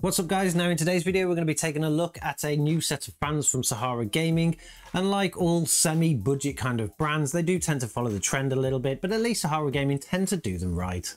What's up guys, now in today's video we're going to be taking a look at a new set of fans from Sahara Gaming and like all semi-budget kind of brands they do tend to follow the trend a little bit but at least Sahara Gaming tend to do them right.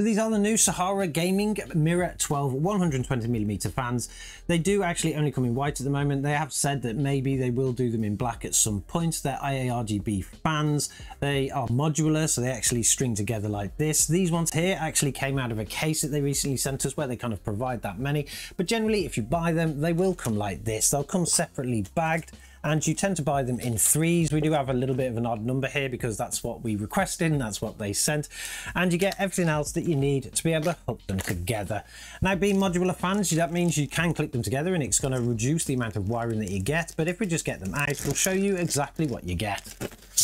These are the new Sahara Gaming Mirror 12 120mm fans. They do actually only come in white at the moment. They have said that maybe they will do them in black at some point. They're IARGB fans. They are modular, so they actually string together like this. These ones here actually came out of a case that they recently sent us where they kind of provide that many. But generally, if you buy them, they will come like this. They'll come separately bagged and you tend to buy them in threes. We do have a little bit of an odd number here because that's what we requested and that's what they sent. And you get everything else that you need to be able to hook them together. Now being modular fans, that means you can click them together and it's going to reduce the amount of wiring that you get. But if we just get them out, we'll show you exactly what you get.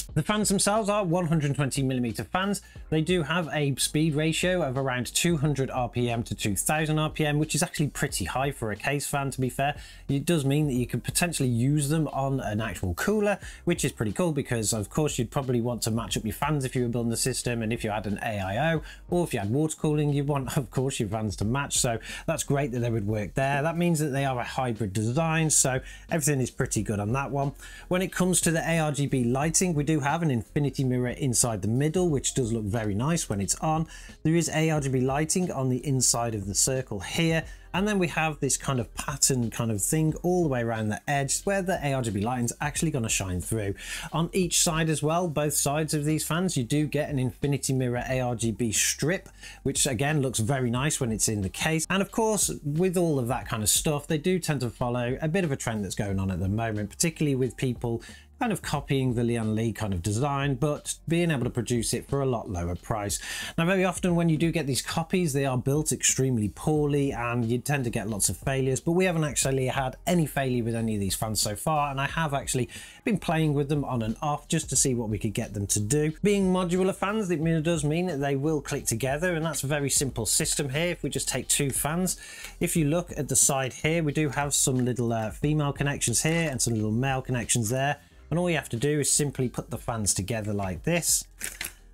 The fans themselves are 120 millimeter fans. They do have a speed ratio of around 200 RPM to 2000 RPM, which is actually pretty high for a case fan to be fair. It does mean that you could potentially use them on on an actual cooler, which is pretty cool because of course you'd probably want to match up your fans if you were building the system and if you had an AIO or if you had water cooling, you want of course your fans to match. So that's great that they would work there. That means that they are a hybrid design. So everything is pretty good on that one. When it comes to the ARGB lighting, we do have an infinity mirror inside the middle, which does look very nice when it's on. There is ARGB lighting on the inside of the circle here and then we have this kind of pattern kind of thing all the way around the edge where the ARGB lighting's actually going to shine through. On each side as well, both sides of these fans, you do get an Infinity Mirror ARGB strip, which again looks very nice when it's in the case. And of course, with all of that kind of stuff, they do tend to follow a bit of a trend that's going on at the moment, particularly with people kind of copying the Lian Li kind of design, but being able to produce it for a lot lower price. Now, very often when you do get these copies, they are built extremely poorly and you tend to get lots of failures, but we haven't actually had any failure with any of these fans so far. And I have actually been playing with them on and off just to see what we could get them to do. Being modular fans, it does mean that they will click together and that's a very simple system here. If we just take two fans, if you look at the side here, we do have some little uh, female connections here and some little male connections there and all you have to do is simply put the fans together like this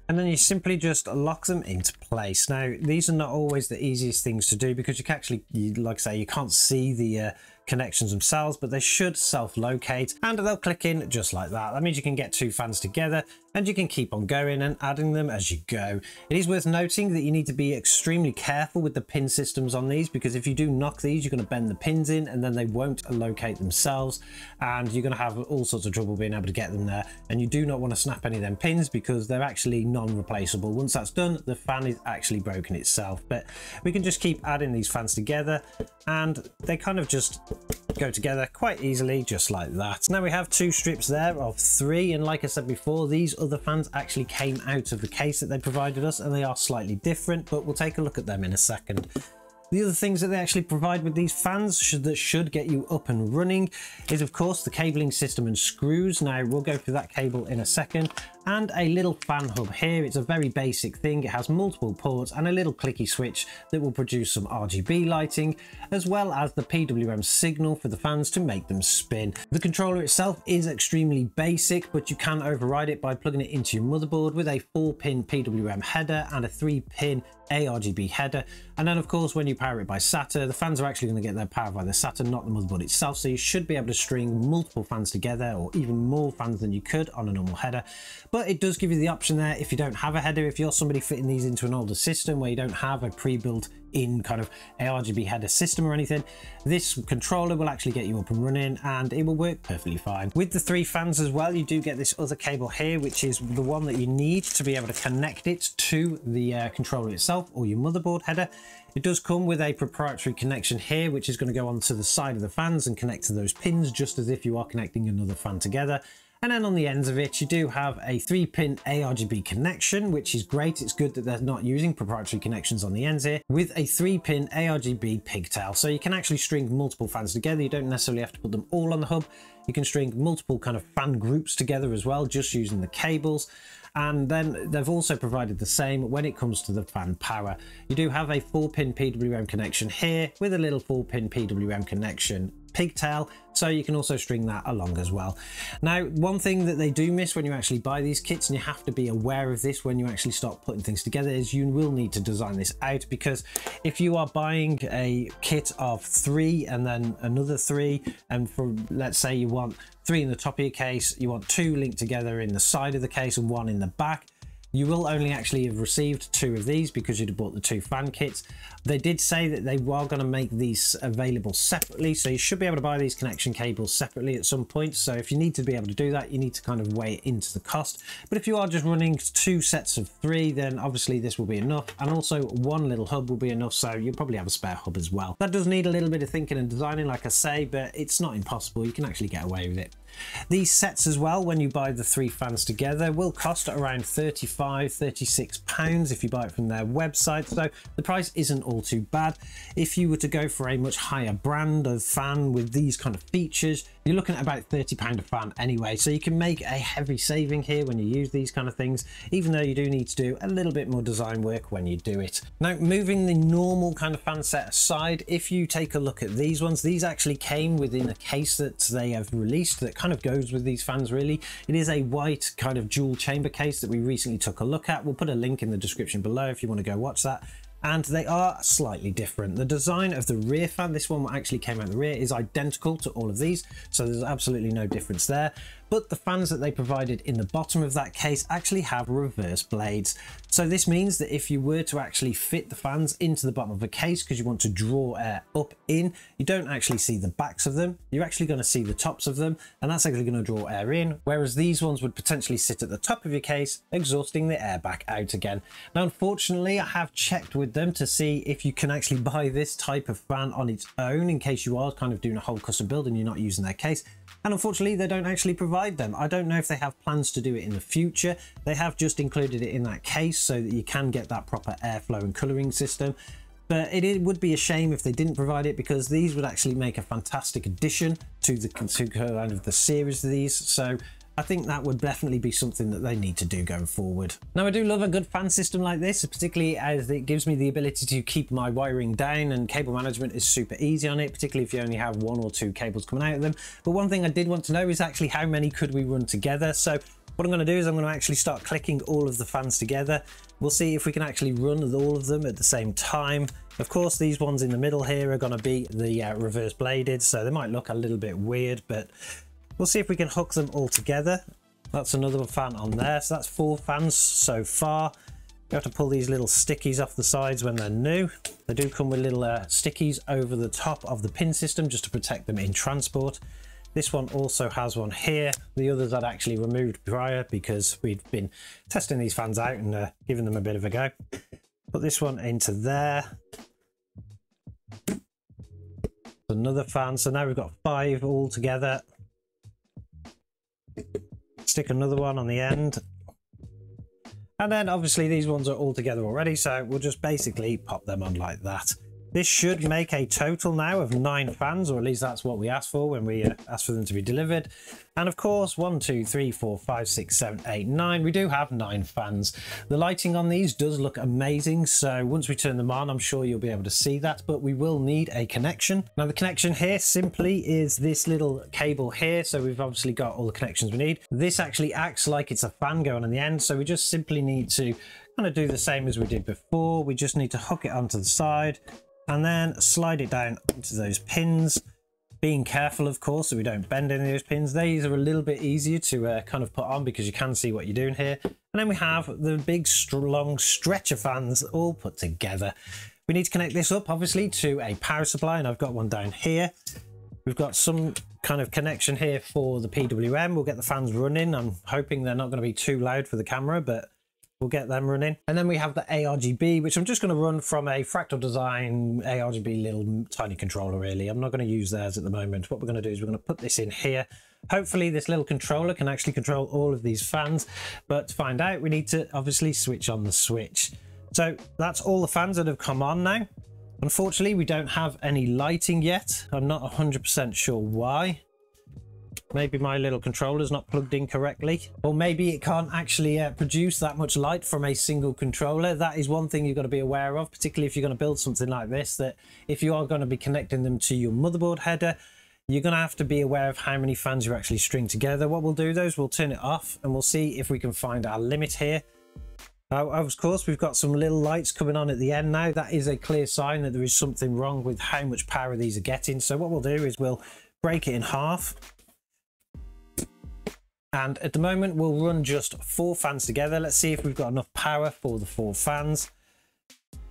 and then you simply just lock them into place. Now, these are not always the easiest things to do because you can actually, you, like I say, you can't see the uh, connections themselves, but they should self-locate and they'll click in just like that. That means you can get two fans together and you can keep on going and adding them as you go. It is worth noting that you need to be extremely careful with the pin systems on these because if you do knock these, you're going to bend the pins in and then they won't locate themselves and you're going to have all sorts of trouble being able to get them there. And you do not want to snap any of them pins because they're actually non-replaceable. Once that's done, the fan is actually broken itself. But we can just keep adding these fans together and they kind of just go together quite easily just like that. Now we have two strips there of three and like I said before these other fans actually came out of the case that they provided us and they are slightly different but we'll take a look at them in a second. The other things that they actually provide with these fans should, that should get you up and running is of course the cabling system and screws. Now we'll go through that cable in a second and a little fan hub here. It's a very basic thing. It has multiple ports and a little clicky switch that will produce some RGB lighting as well as the PWM signal for the fans to make them spin. The controller itself is extremely basic but you can override it by plugging it into your motherboard with a 4 pin PWM header and a 3 pin ARGB header. And then of course, when you power it by SATA, the fans are actually going to get their power by the SATA, not the motherboard itself. So you should be able to string multiple fans together or even more fans than you could on a normal header. But it does give you the option there if you don't have a header, if you're somebody fitting these into an older system where you don't have a pre-built in kind of ARGB header system or anything, this controller will actually get you up and running and it will work perfectly fine. With the three fans as well, you do get this other cable here, which is the one that you need to be able to connect it to the uh, controller itself or your motherboard header. It does come with a proprietary connection here, which is going to go onto the side of the fans and connect to those pins, just as if you are connecting another fan together. And then on the ends of it, you do have a three pin ARGB connection, which is great. It's good that they're not using proprietary connections on the ends here with a three pin ARGB pigtail. So you can actually string multiple fans together. You don't necessarily have to put them all on the hub. You can string multiple kind of fan groups together as well, just using the cables. And then they've also provided the same when it comes to the fan power. You do have a four pin PWM connection here with a little four pin PWM connection pigtail so you can also string that along as well. Now one thing that they do miss when you actually buy these kits and you have to be aware of this when you actually start putting things together is you will need to design this out because if you are buying a kit of three and then another three and for let's say you want three in the top of your case you want two linked together in the side of the case and one in the back you will only actually have received two of these because you'd have bought the two fan kits. They did say that they were going to make these available separately, so you should be able to buy these connection cables separately at some point. So if you need to be able to do that, you need to kind of weigh it into the cost. But if you are just running two sets of three, then obviously this will be enough. And also one little hub will be enough, so you'll probably have a spare hub as well. That does need a little bit of thinking and designing, like I say, but it's not impossible. You can actually get away with it. These sets as well, when you buy the three fans together, will cost around 35, 36 pounds if you buy it from their website. So the price isn't all too bad. If you were to go for a much higher brand of fan with these kind of features, you're looking at about 30 pound a fan anyway. So you can make a heavy saving here when you use these kind of things, even though you do need to do a little bit more design work when you do it. Now, moving the normal kind of fan set aside, if you take a look at these ones, these actually came within a case that they have released that kind of goes with these fans really. It is a white kind of dual chamber case that we recently took a look at. We'll put a link in the description below if you want to go watch that and they are slightly different. The design of the rear fan, this one actually came out the rear, is identical to all of these, so there's absolutely no difference there but the fans that they provided in the bottom of that case actually have reverse blades. So this means that if you were to actually fit the fans into the bottom of a case because you want to draw air up in, you don't actually see the backs of them. You're actually going to see the tops of them and that's actually going to draw air in. Whereas these ones would potentially sit at the top of your case, exhausting the air back out again. Now, unfortunately, I have checked with them to see if you can actually buy this type of fan on its own in case you are kind of doing a whole custom build and you're not using their case. And unfortunately, they don't actually provide them. I don't know if they have plans to do it in the future. They have just included it in that case so that you can get that proper airflow and colouring system. But it, it, would be a shame if they didn't provide it because these would actually make a fantastic addition to the to kind of the series of these. So I think that would definitely be something that they need to do going forward. Now I do love a good fan system like this, particularly as it gives me the ability to keep my wiring down and cable management is super easy on it, particularly if you only have one or two cables coming out of them. But one thing I did want to know is actually how many could we run together. So what I'm going to do is I'm going to actually start clicking all of the fans together. We'll see if we can actually run all of them at the same time. Of course, these ones in the middle here are going to be the uh, reverse bladed, so they might look a little bit weird, but We'll see if we can hook them all together. That's another fan on there. So that's four fans so far. You have to pull these little stickies off the sides when they're new. They do come with little uh, stickies over the top of the pin system just to protect them in transport. This one also has one here. The others I'd actually removed prior because we'd been testing these fans out and uh, giving them a bit of a go. Put this one into there. Another fan. So now we've got five all together stick another one on the end. And then obviously these ones are all together already, so we'll just basically pop them on like that. This should make a total now of nine fans, or at least that's what we asked for when we uh, asked for them to be delivered. And of course, one, two, three, four, five, six, seven, eight, nine. We do have nine fans. The lighting on these does look amazing. So once we turn them on, I'm sure you'll be able to see that, but we will need a connection. Now the connection here simply is this little cable here. So we've obviously got all the connections we need. This actually acts like it's a fan going on the end. So we just simply need to kind of do the same as we did before. We just need to hook it onto the side and then slide it down onto those pins. Being careful of course so we don't bend any of those pins. These are a little bit easier to uh, kind of put on because you can see what you're doing here. And then we have the big long stretcher fans all put together. We need to connect this up obviously to a power supply and I've got one down here. We've got some kind of connection here for the PWM we'll get the fans running. I'm hoping they're not going to be too loud for the camera but We'll get them running. And then we have the ARGB, which I'm just going to run from a Fractal Design ARGB little tiny controller, really. I'm not going to use theirs at the moment. What we're going to do is we're going to put this in here. Hopefully this little controller can actually control all of these fans. But to find out, we need to obviously switch on the switch. So that's all the fans that have come on now. Unfortunately, we don't have any lighting yet. I'm not 100% sure why. Maybe my little controller's not plugged in correctly. Or maybe it can't actually uh, produce that much light from a single controller. That is one thing you've got to be aware of, particularly if you're going to build something like this, that if you are going to be connecting them to your motherboard header, you're going to have to be aware of how many fans you actually string together. What we'll do though is we'll turn it off and we'll see if we can find our limit here. Of course, we've got some little lights coming on at the end now. That is a clear sign that there is something wrong with how much power these are getting. So what we'll do is we'll break it in half. And at the moment, we'll run just four fans together. Let's see if we've got enough power for the four fans.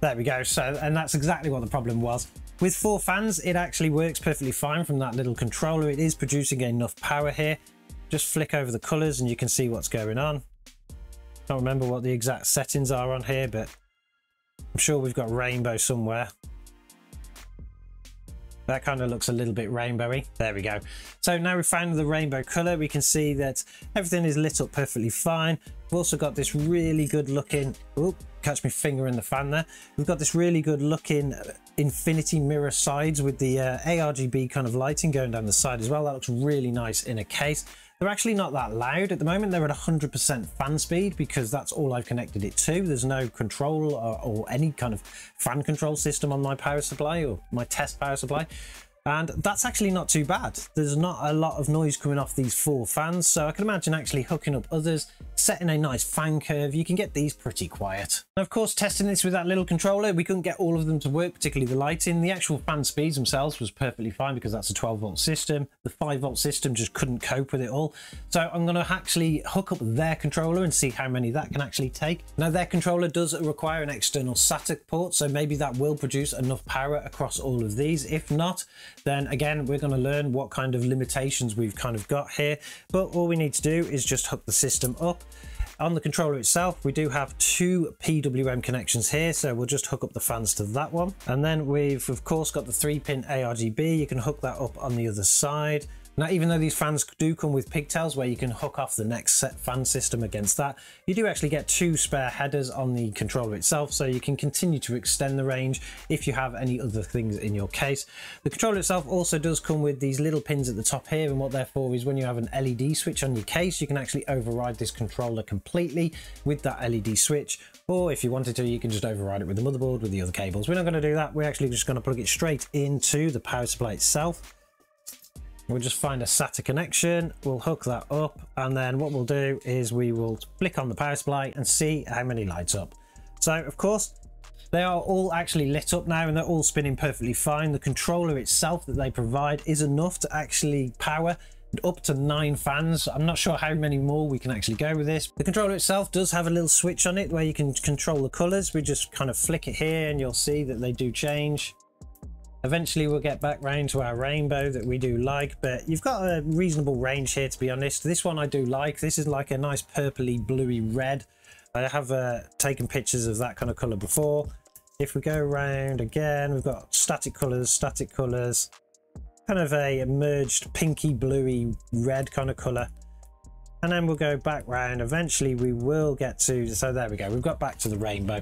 There we go. So, and that's exactly what the problem was. With four fans, it actually works perfectly fine from that little controller. It is producing enough power here. Just flick over the colors and you can see what's going on. Don't remember what the exact settings are on here, but I'm sure we've got rainbow somewhere. That kind of looks a little bit rainbowy. There we go. So now we've found the rainbow color, we can see that everything is lit up perfectly fine. We've also got this really good looking, oh, catch my finger in the fan there. We've got this really good looking infinity mirror sides with the uh, ARGB kind of lighting going down the side as well. That looks really nice in a case. They're actually not that loud. At the moment, they're at 100% fan speed because that's all I've connected it to. There's no control or, or any kind of fan control system on my power supply or my test power supply and that's actually not too bad. There's not a lot of noise coming off these four fans, so I can imagine actually hooking up others, setting a nice fan curve, you can get these pretty quiet. And of course, testing this with that little controller, we couldn't get all of them to work, particularly the lighting. The actual fan speeds themselves was perfectly fine because that's a 12 volt system. The 5 volt system just couldn't cope with it all. So I'm going to actually hook up their controller and see how many that can actually take. Now their controller does require an external SATA port, so maybe that will produce enough power across all of these. If not, then again, we're going to learn what kind of limitations we've kind of got here. But all we need to do is just hook the system up. On the controller itself, we do have two PWM connections here, so we'll just hook up the fans to that one. And then we've, of course, got the 3-pin ARGB. You can hook that up on the other side. Now, even though these fans do come with pigtails where you can hook off the next set fan system against that, you do actually get two spare headers on the controller itself, so you can continue to extend the range if you have any other things in your case. The controller itself also does come with these little pins at the top here, and what they're for is when you have an LED switch on your case, you can actually override this controller completely with that LED switch, or if you wanted to, you can just override it with the motherboard with the other cables. We're not going to do that, we're actually just going to plug it straight into the power supply itself. We'll just find a SATA connection, we'll hook that up, and then what we'll do is we will flick on the power supply and see how many lights up. So of course, they are all actually lit up now and they're all spinning perfectly fine. The controller itself that they provide is enough to actually power up to nine fans. I'm not sure how many more we can actually go with this. The controller itself does have a little switch on it where you can control the colors. We just kind of flick it here and you'll see that they do change. Eventually we'll get back round to our rainbow that we do like, but you've got a reasonable range here to be honest. This one I do like. This is like a nice purpley bluey red. I have uh, taken pictures of that kind of colour before. If we go around again, we've got static colours, static colours, kind of a merged pinky bluey red kind of colour. And then we'll go back round. Eventually we will get to, so there we go. We've got back to the rainbow.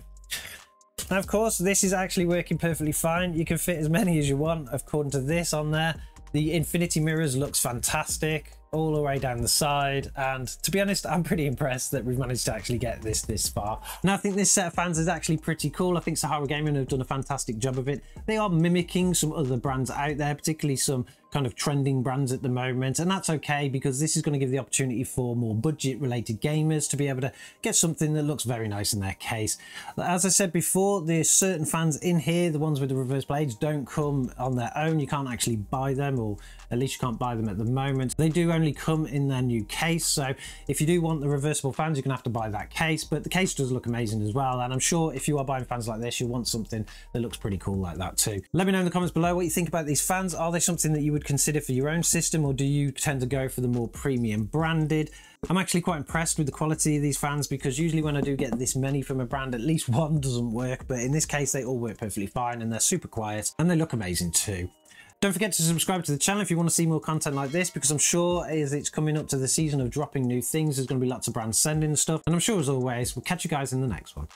Now, of course, this is actually working perfectly fine. You can fit as many as you want according to this on there. The infinity mirrors looks fantastic all the way down the side and to be honest i'm pretty impressed that we've managed to actually get this this far and i think this set of fans is actually pretty cool i think sahara gaming have done a fantastic job of it they are mimicking some other brands out there particularly some kind of trending brands at the moment and that's okay because this is going to give the opportunity for more budget related gamers to be able to get something that looks very nice in their case. As i said before there's certain fans in here the ones with the reverse blades don't come on their own. You can't actually buy them or at least you can't buy them at the moment. They do only come in their new case so if you do want the reversible fans you're gonna have to buy that case but the case does look amazing as well and i'm sure if you are buying fans like this you'll want something that looks pretty cool like that too. Let me know in the comments below what you think about these fans. Are they something that you would consider for your own system or do you tend to go for the more premium branded I'm actually quite impressed with the quality of these fans because usually when I do get this many from a brand, at least one doesn't work. But in this case, they all work perfectly fine and they're super quiet and they look amazing too. Don't forget to subscribe to the channel if you want to see more content like this because I'm sure as it's coming up to the season of dropping new things, there's going to be lots of brands sending stuff. And I'm sure as always, we'll catch you guys in the next one.